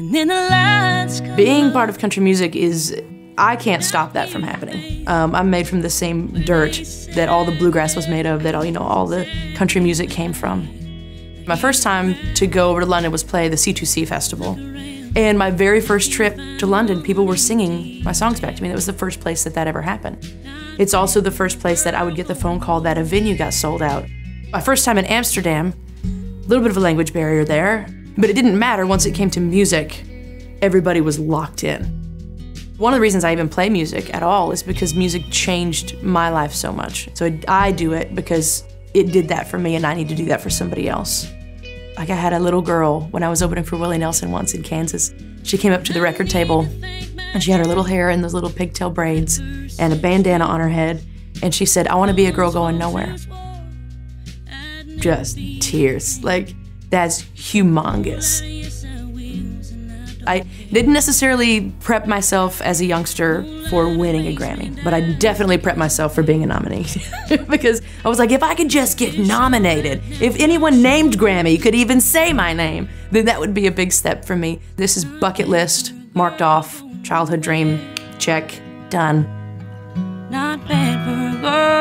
And then the lights Being part of country music is, I can't stop that from happening. Um, I'm made from the same dirt that all the bluegrass was made of, that all, you know, all the country music came from. My first time to go over to London was play the C2C festival. And my very first trip to London, people were singing my songs back to me. That was the first place that that ever happened. It's also the first place that I would get the phone call that a venue got sold out. My first time in Amsterdam, a little bit of a language barrier there, but it didn't matter once it came to music. Everybody was locked in. One of the reasons I even play music at all is because music changed my life so much. So I do it because it did that for me and I need to do that for somebody else. Like I had a little girl when I was opening for Willie Nelson once in Kansas. She came up to the record table and she had her little hair in those little pigtail braids and a bandana on her head. And she said, I want to be a girl going nowhere. Just tears. Like, that's humongous. I didn't necessarily prep myself as a youngster for winning a Grammy, but I definitely prepped myself for being a nominee. because I was like, if I could just get nominated, if anyone named Grammy could even say my name, then that would be a big step for me. This is bucket list, marked off, childhood dream, check, done. Not a girl